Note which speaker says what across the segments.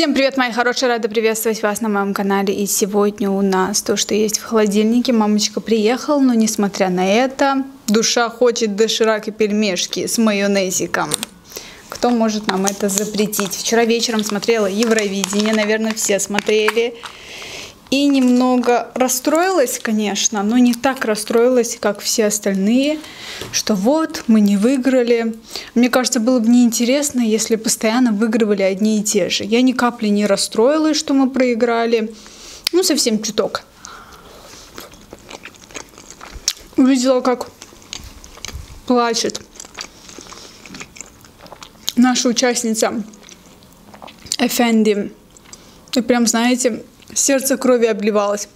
Speaker 1: Всем привет, мои хорошие, рада приветствовать вас на моем канале. И сегодня у нас то, что есть в холодильнике. Мамочка приехала, но несмотря на это, душа хочет доширак и пельмешки с майонезиком. Кто может нам это запретить? Вчера вечером смотрела Евровидение, наверное, все смотрели. И немного расстроилась, конечно, но не так расстроилась, как все остальные, что вот, мы не выиграли. Мне кажется, было бы неинтересно, если постоянно выигрывали одни и те же. Я ни капли не расстроилась, что мы проиграли. Ну, совсем чуток. Увидела, как плачет наша участница Эфенди. И прям, знаете, Сердце крови обливалось.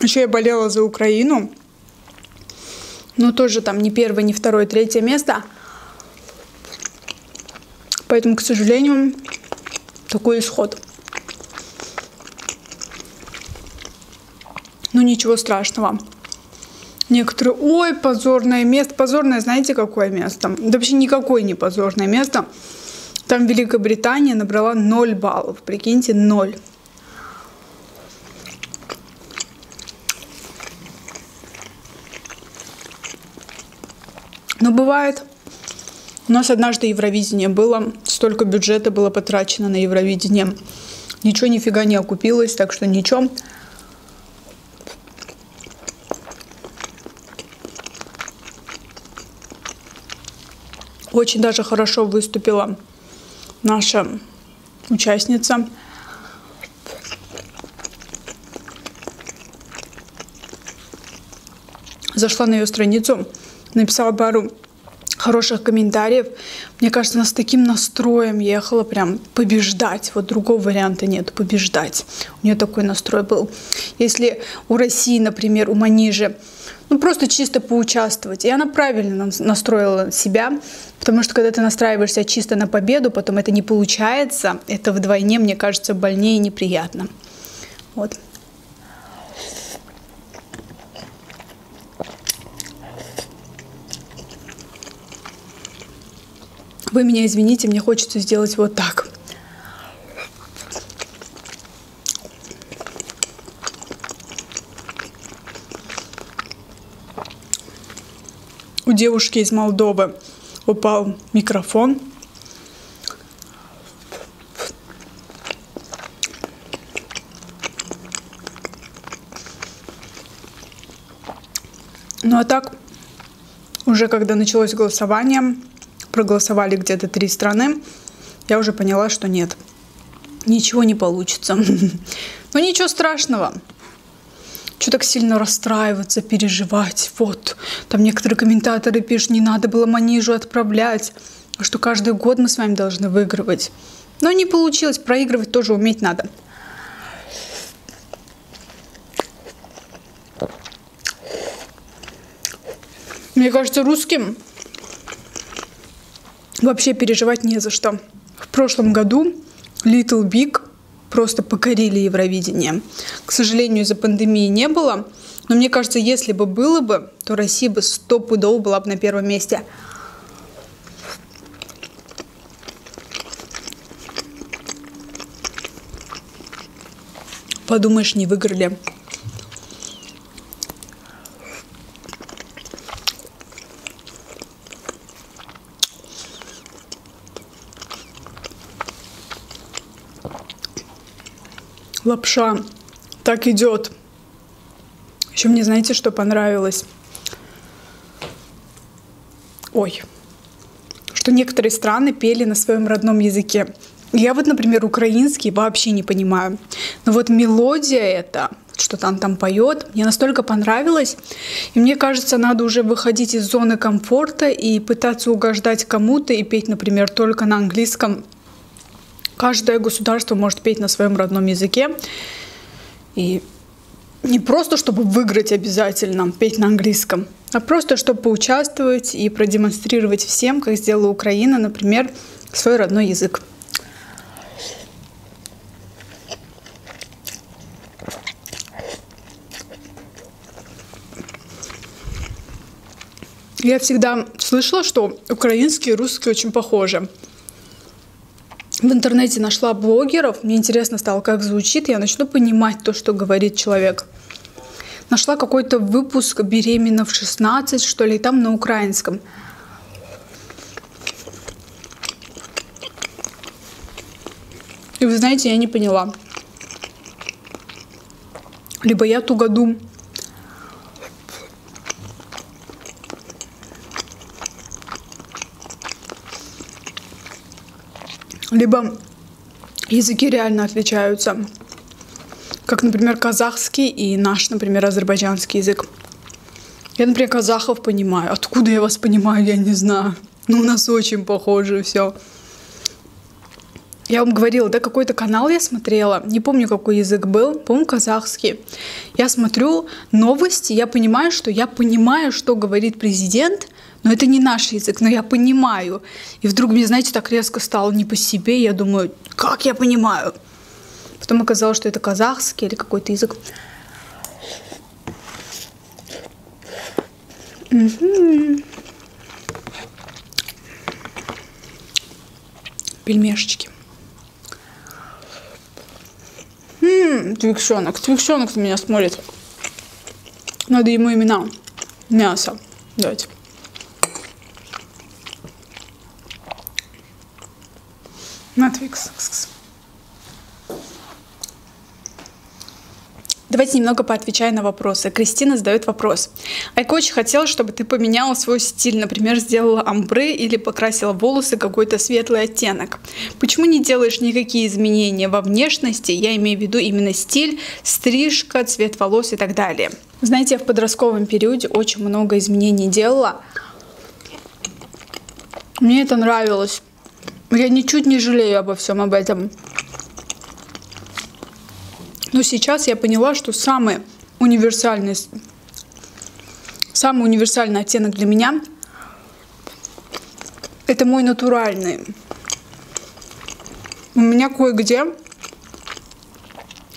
Speaker 1: Еще я болела за Украину. Но тоже там не первое, не второе, третье место. Поэтому, к сожалению, такой исход. Но ничего страшного. Некоторые, ой, позорное место. Позорное, знаете, какое место? Да вообще никакое не позорное место. Там Великобритания набрала 0 баллов. Прикиньте, 0. Но бывает. У нас однажды Евровидение было. Столько бюджета было потрачено на Евровидение. Ничего нифига не окупилось, так что ничего. Очень даже хорошо выступила наша участница. Зашла на ее страницу, написала пару хороших комментариев. Мне кажется, она с таким настроем ехала прям побеждать. Вот другого варианта нет, побеждать. У нее такой настрой был. Если у России, например, у Манижи ну, просто чисто поучаствовать. И она правильно настроила себя, потому что когда ты настраиваешься чисто на победу, потом это не получается, это вдвойне, мне кажется, больнее и неприятно. Вот. Вы меня извините, мне хочется сделать вот так. у девушки из Молдовы упал микрофон. Ну а так, уже когда началось голосование, проголосовали где-то три страны, я уже поняла, что нет, ничего не получится. Но ничего страшного, что так сильно расстраиваться, переживать? Вот, там некоторые комментаторы пишут, не надо было манижу отправлять, а что каждый год мы с вами должны выигрывать. Но не получилось, проигрывать тоже уметь надо. Мне кажется, русским вообще переживать не за что. В прошлом году Little Big просто покорили Евровидение. К сожалению, из-за пандемии не было. Но мне кажется, если бы было бы, то Россия бы стопудово была бы на первом месте. Подумаешь, не выиграли. Лапша так идет. Еще мне, знаете, что понравилось? Ой, что некоторые страны пели на своем родном языке. Я вот, например, украинский вообще не понимаю. Но вот мелодия эта, что там там поет, мне настолько понравилось. И мне кажется, надо уже выходить из зоны комфорта и пытаться угождать кому-то и петь, например, только на английском Каждое государство может петь на своем родном языке. И не просто, чтобы выиграть обязательно, петь на английском, а просто, чтобы поучаствовать и продемонстрировать всем, как сделала Украина, например, свой родной язык. Я всегда слышала, что украинский и русский очень похожи. В интернете нашла блогеров, мне интересно стало, как звучит, я начну понимать то, что говорит человек. Нашла какой-то выпуск «Беременна в 16», что ли, там на украинском. И вы знаете, я не поняла. Либо я тугодум, либо языки реально отличаются. Как, например, казахский и наш, например, азербайджанский язык. Я, например, казахов понимаю. Откуда я вас понимаю, я не знаю. Но у нас очень похоже все. Я вам говорила, да, какой-то канал я смотрела, не помню, какой язык был, по-моему, казахский. Я смотрю новости, я понимаю, что я понимаю, что говорит президент, но это не наш язык, но я понимаю. И вдруг мне, знаете, так резко стало не по себе, я думаю, как я понимаю? Потом оказалось, что это казахский или какой-то язык. Пельмешечки. М-м, твикшонок. Твикшонок на меня смотрит. Надо ему имена. Мясо. Давайте. На Твикс. Давайте немного поотвечаю на вопросы. Кристина задает вопрос. Айка очень хотела, чтобы ты поменяла свой стиль. Например, сделала амбре или покрасила волосы какой-то светлый оттенок. Почему не делаешь никакие изменения во внешности? Я имею в виду именно стиль, стрижка, цвет волос и так далее. Знаете, я в подростковом периоде очень много изменений делала. Мне это нравилось. Я ничуть не жалею обо всем об этом. Но сейчас я поняла, что самый универсальный, самый универсальный оттенок для меня это мой натуральный. У меня кое-где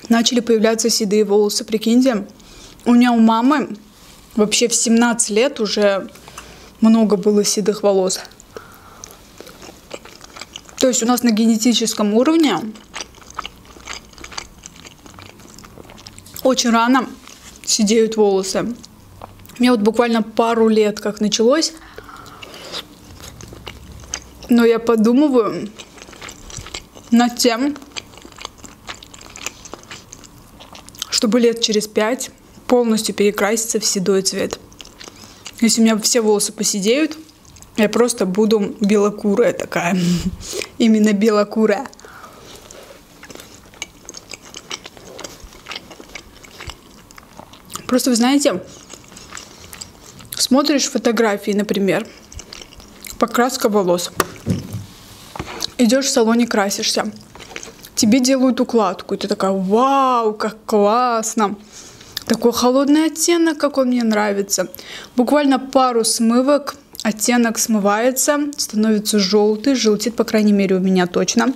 Speaker 1: начали появляться седые волосы, прикиньте. У меня у мамы вообще в 17 лет уже много было седых волос. То есть у нас на генетическом уровне очень рано сидеют волосы. Мне вот буквально пару лет как началось. Но я подумываю над тем, чтобы лет через пять полностью перекраситься в седой цвет. Если у меня все волосы посидеют, я просто буду белокурая такая. Именно белокурая. Просто вы знаете, смотришь фотографии, например, покраска волос. Идешь в салоне, красишься. Тебе делают укладку, и ты такая, вау, как классно. Такой холодный оттенок, как он мне нравится. Буквально пару смывок, оттенок смывается, становится желтый, желтит, по крайней мере, у меня точно.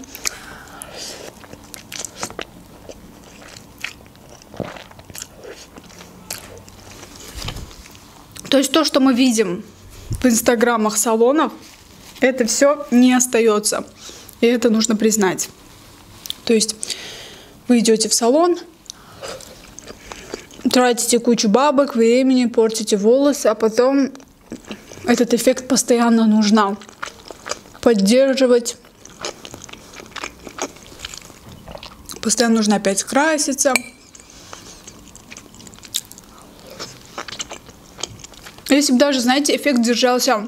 Speaker 1: То есть то, что мы видим в инстаграмах салонов, это все не остается. И это нужно признать. То есть вы идете в салон, тратите кучу бабок, времени, портите волосы, а потом этот эффект постоянно нужно поддерживать. Постоянно нужно опять краситься. Если бы даже, знаете, эффект держался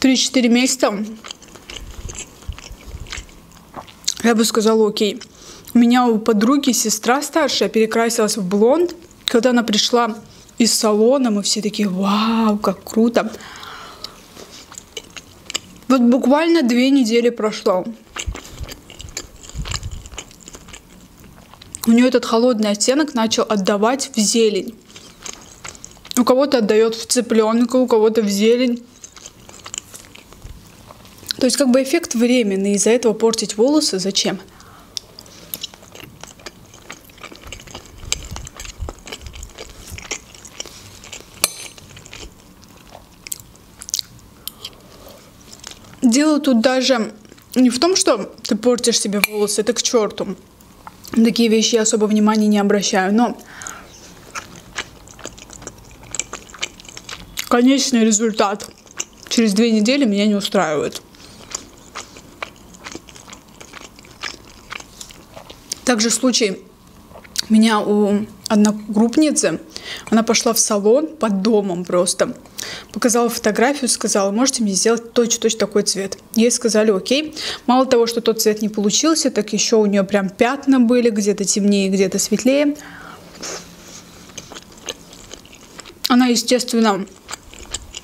Speaker 1: 3-4 месяца, я бы сказала, окей. У меня у подруги сестра старшая перекрасилась в блонд. Когда она пришла из салона, мы все такие, вау, как круто. Вот буквально две недели прошло. У нее этот холодный оттенок начал отдавать в зелень. У кого-то отдает в цыпленка, у кого-то в зелень. То есть как бы эффект временный, из-за этого портить волосы зачем? Дело тут даже не в том, что ты портишь себе волосы, это к черту. На такие вещи я особо внимания не обращаю, но конечный результат через две недели меня не устраивает. Также случай меня у одногруппницы, она пошла в салон под домом просто, показала фотографию, сказала, можете мне сделать точно-точно такой цвет. Ей сказали, окей. Мало того, что тот цвет не получился, так еще у нее прям пятна были, где-то темнее, где-то светлее. Она, естественно,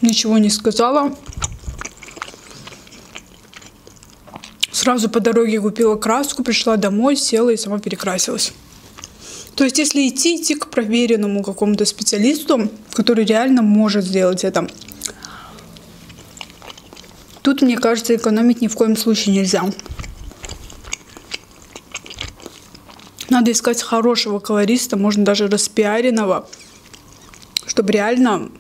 Speaker 1: ничего не сказала. Сразу по дороге купила краску, пришла домой, села и сама перекрасилась. То есть, если идти, идти к проверенному какому-то специалисту, который реально может сделать это. Тут, мне кажется, экономить ни в коем случае нельзя. Надо искать хорошего колориста, можно даже распиаренного, чтобы реально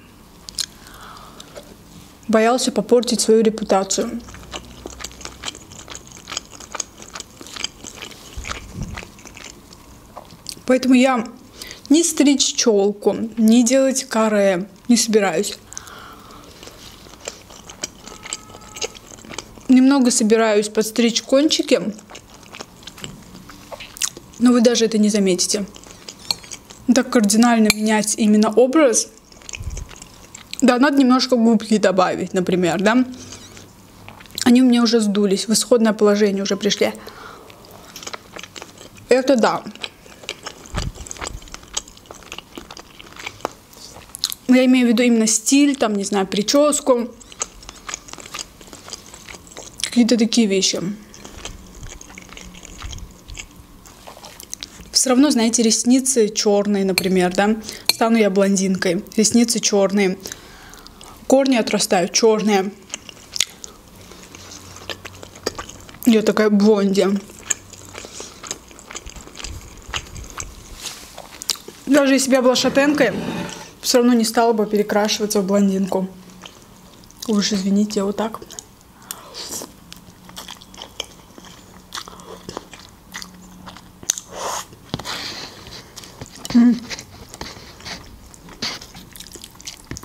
Speaker 1: боялся попортить свою репутацию. Поэтому я не стричь челку, не делать каре не собираюсь. Немного собираюсь подстричь кончики, но вы даже это не заметите. Так кардинально менять именно образ. Да, надо немножко губки добавить, например, да. Они у меня уже сдулись, в исходное положение уже пришли. Это да. Я имею в виду именно стиль, там, не знаю, прическу. Какие-то такие вещи. Все равно, знаете, ресницы черные, например, да. Стану я блондинкой. Ресницы черные. Корни отрастают черные. Я такая блонди. Даже если бы я была шатенкой, все равно не стала бы перекрашиваться в блондинку. Уж извините, вот так.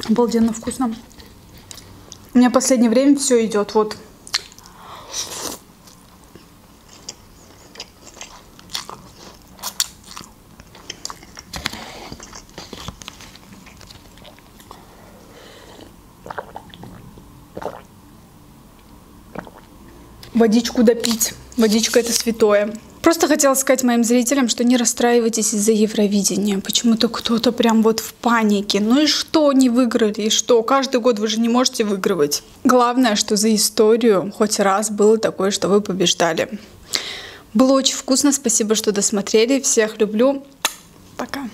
Speaker 1: Обалденно вкусно. У меня в последнее время все идет вот водичку допить. Водичка это святое. Просто хотела сказать моим зрителям, что не расстраивайтесь из-за Евровидения. Почему-то кто-то прям вот в панике. Ну и что, не выиграли? И что? Каждый год вы же не можете выигрывать. Главное, что за историю хоть раз было такое, что вы побеждали. Было очень вкусно. Спасибо, что досмотрели. Всех люблю. Пока.